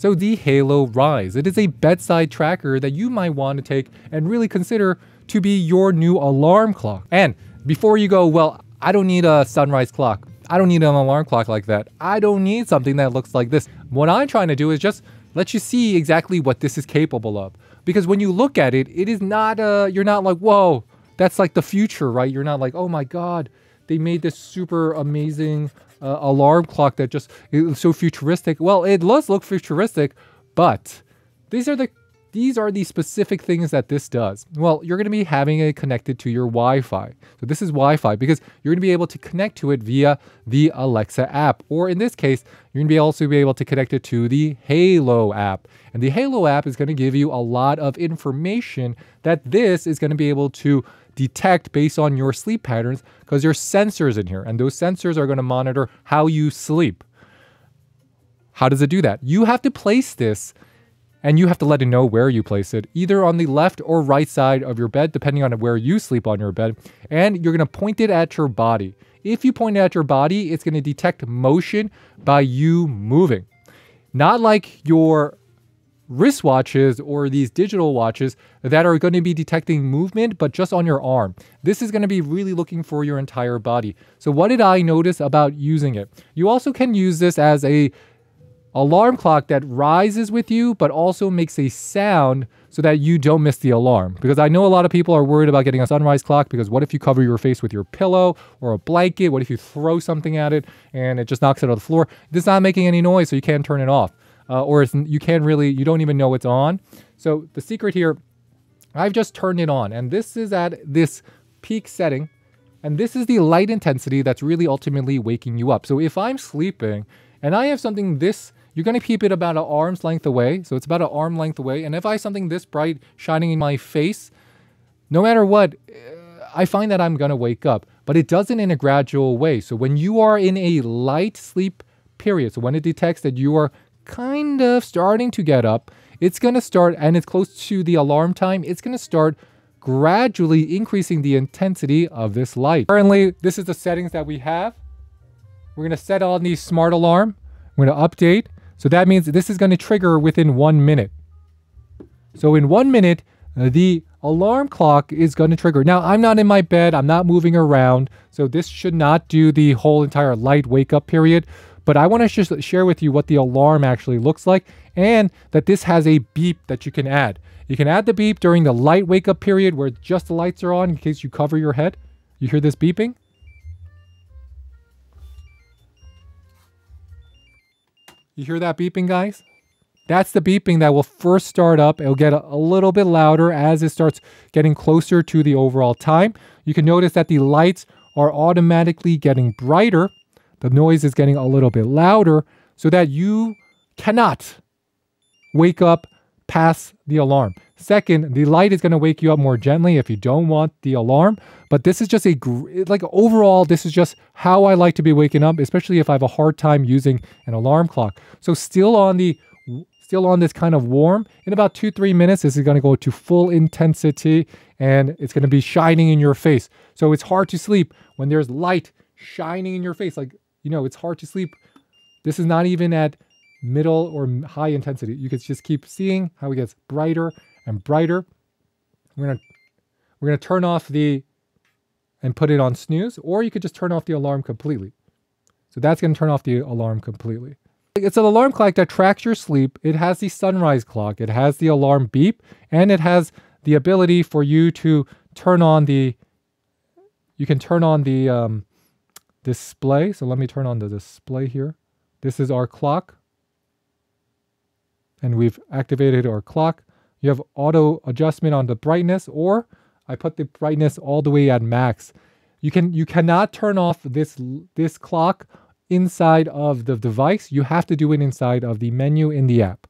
So the Halo Rise, it is a bedside tracker that you might want to take and really consider to be your new alarm clock. And before you go, well, I don't need a sunrise clock. I don't need an alarm clock like that. I don't need something that looks like this. What I'm trying to do is just let you see exactly what this is capable of. Because when you look at it, it is not, uh, you're not like, whoa, that's like the future, right? You're not like, oh my God, they made this super amazing uh, alarm clock that just is so futuristic. Well, it does look futuristic, but these are the these are the specific things that this does. Well, you're going to be having it connected to your Wi-Fi. So this is Wi-Fi because you're going to be able to connect to it via the Alexa app. Or in this case, you're going to be also be able to connect it to the Halo app. And the Halo app is going to give you a lot of information that this is going to be able to detect based on your sleep patterns because there's sensors in here and those sensors are going to monitor how you sleep. How does it do that? You have to place this and you have to let it know where you place it, either on the left or right side of your bed, depending on where you sleep on your bed. And you're going to point it at your body. If you point it at your body, it's going to detect motion by you moving. Not like your wristwatches or these digital watches that are going to be detecting movement, but just on your arm. This is going to be really looking for your entire body. So what did I notice about using it? You also can use this as a alarm clock that rises with you, but also makes a sound so that you don't miss the alarm. Because I know a lot of people are worried about getting a sunrise clock because what if you cover your face with your pillow or a blanket? What if you throw something at it and it just knocks it on the floor? This is not making any noise, so you can't turn it off uh, or you can't really, you don't even know it's on. So the secret here, I've just turned it on and this is at this peak setting. And this is the light intensity that's really ultimately waking you up. So if I'm sleeping and I have something this, you're going to keep it about an arm's length away. So it's about an arm length away. And if I have something this bright shining in my face, no matter what, I find that I'm going to wake up. But it doesn't in a gradual way. So when you are in a light sleep period, so when it detects that you are kind of starting to get up. It's going to start, and it's close to the alarm time, it's going to start gradually increasing the intensity of this light. Currently, this is the settings that we have. We're going to set on the smart alarm. We're going to update. So that means this is going to trigger within one minute. So in one minute, the alarm clock is going to trigger. Now, I'm not in my bed. I'm not moving around. So this should not do the whole entire light wake up period but I want to just share with you what the alarm actually looks like and that this has a beep that you can add. You can add the beep during the light wake up period where just the lights are on in case you cover your head. You hear this beeping? You hear that beeping, guys? That's the beeping that will first start up. It'll get a, a, little bit louder as it starts getting closer to the overall time. You can notice that the lights are automatically getting brighter the noise is getting a little bit louder so that you cannot wake up past the alarm. Second, the light is going to wake you up more gently if you don't want the alarm. But this is just a, like overall, this is just how I like to be waking up, especially if I have a hard time using an alarm clock. So still on the, still on this kind of warm, in about two, three minutes, this is going to go to full intensity and it's going to be shining in your face. So it's hard to sleep when there's light shining in your face. Like you know, it's hard to sleep. This is not even at middle or high intensity. You can just keep seeing how it gets brighter and brighter. We're gonna we're gonna turn off the and put it on snooze, or you could just turn off the alarm completely. So that's gonna turn off the alarm completely. It's an alarm clock that tracks your sleep. It has the sunrise clock. It has the alarm beep, and it has the ability for you to turn on the. You can turn on the um, display. So let me turn on the display here. This is our clock. And we've activated our clock. You have auto adjustment on the brightness or I put the brightness all the way at max. You can you cannot turn off this this clock inside of the device. You have to do it inside of the menu in the app.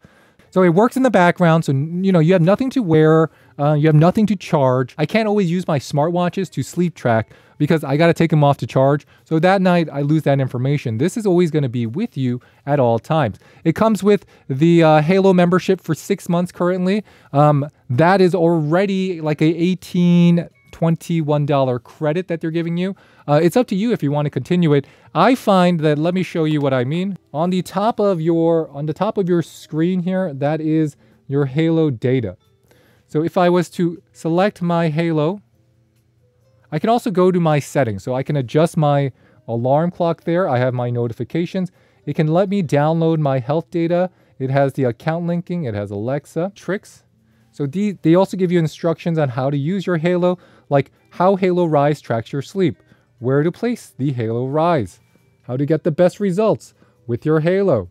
So it works in the background. So, you know, you have nothing to wear. Uh, you have nothing to charge. I can't always use my smartwatches to sleep track because I got to take them off to charge. So that night I lose that information. This is always going to be with you at all times. It comes with the uh, Halo membership for six months currently. Um, that is already like a 18 $21 credit that they're giving you. Uh, it's up to you if you want to continue it. I find that let me show you what I mean. On the top of your on the top of your screen here, that is your Halo data. So if I was to select my Halo, I can also go to my settings. So I can adjust my alarm clock there. I have my notifications. It can let me download my health data. It has the account linking. It has Alexa tricks. So the, they also give you instructions on how to use your Halo, like how Halo Rise tracks your sleep, where to place the Halo Rise, how to get the best results with your Halo,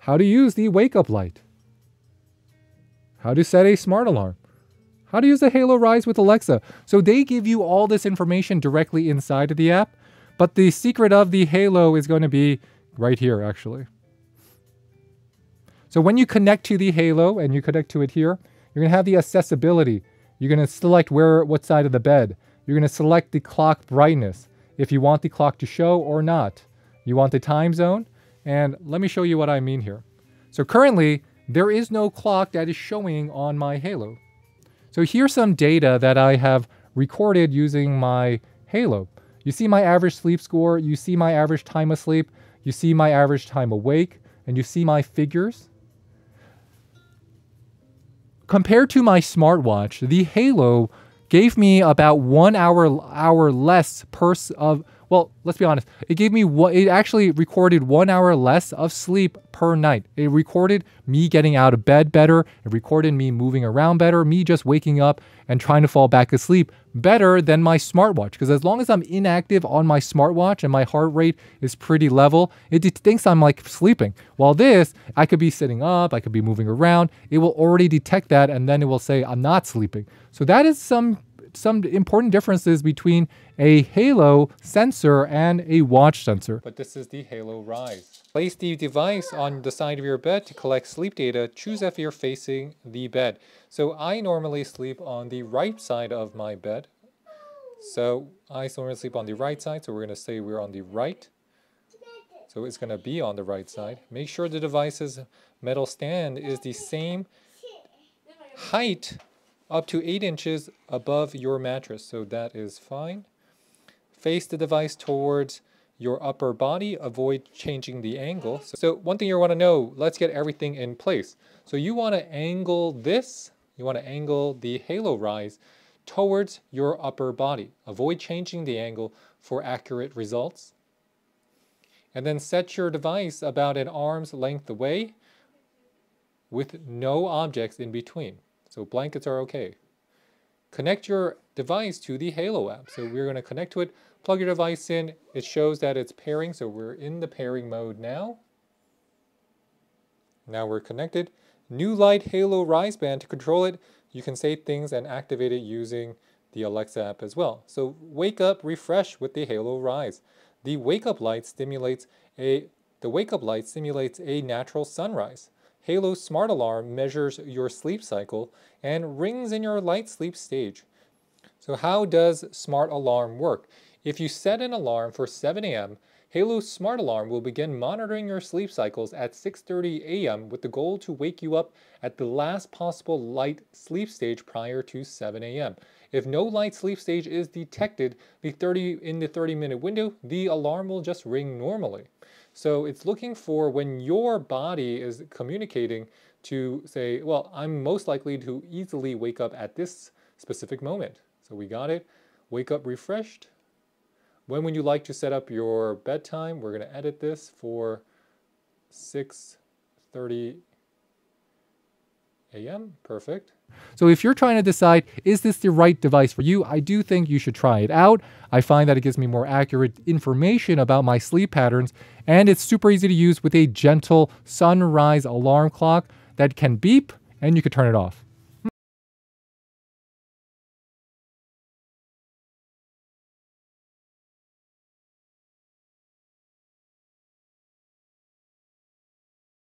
how to use the wake up light, how to set a smart alarm, how to use the Halo Rise with Alexa. So they give you all this information directly inside of the app, but the secret of the Halo is going to be right here, actually. So when you connect to the Halo and you connect to it here, you're going to have the accessibility. You're going to select where, what side of the bed. You're going to select the clock brightness, if you want the clock to show or not. You want the time zone, and let me show you what I mean here. So currently, there is no clock that is showing on my Halo. So here's some data that I have recorded using my Halo. You see my average sleep score, you see my average time of sleep, you see my average time awake, and you see my figures. Compared to my smartwatch, the Halo gave me about one hour hour less per of well, let's be honest. It gave me what it actually recorded one hour less of sleep per night. It recorded me getting out of bed better. It recorded me moving around better. Me just waking up and trying to fall back asleep better than my smartwatch. Because as long as I'm inactive on my smartwatch and my heart rate is pretty level, it thinks I'm like sleeping. While this, I could be sitting up, I could be moving around. It will already detect that and then it will say I'm not sleeping. So that is some some important differences between a Halo sensor and a watch sensor. But this is the Halo Rise. Place the device on the side of your bed to collect sleep data. Choose if you're facing the bed. So I normally sleep on the right side of my bed. So I normally sleep on the right side, so we're going to say we're on the right. So it's going to be on the right side. Make sure the device's metal stand is the same height up to 8 inches above your mattress, so that is fine. Face the device towards your upper body, avoid changing the angle. So one thing you want to know, let's get everything in place. So you want to angle this, you want to angle the halo rise towards your upper body. Avoid changing the angle for accurate results. And then set your device about an arm's length away with no objects in between. So blankets are okay. Connect your device to the Halo app. So we're going to connect to it, plug your device in. It shows that it's pairing, so we're in the pairing mode now. Now we're connected. New Light Halo Rise Band to control it. You can say things and activate it using the Alexa app as well. So wake up, refresh with the Halo Rise. The wake up light stimulates a the wake up light simulates a natural sunrise. Halo Smart Alarm measures your sleep cycle and rings in your light sleep stage. So how does Smart Alarm work? If you set an alarm for 7 a.m., Halo Smart Alarm will begin monitoring your sleep cycles at 6.30 a.m. with the goal to wake you up at the last possible light sleep stage prior to 7 a.m. If no light sleep stage is detected the 30, in the 30 minute window, the alarm will just ring normally. So it's looking for when your body is communicating to say, well, I'm most likely to easily wake up at this specific moment. So we got it. Wake up refreshed. When would you like to set up your bedtime? We're going to edit this for 6.30 a.m. Perfect. So if you're trying to decide, is this the right device for you? I do think you should try it out. I find that it gives me more accurate information about my sleep patterns, and it's super easy to use with a gentle sunrise alarm clock that can beep and you can turn it off.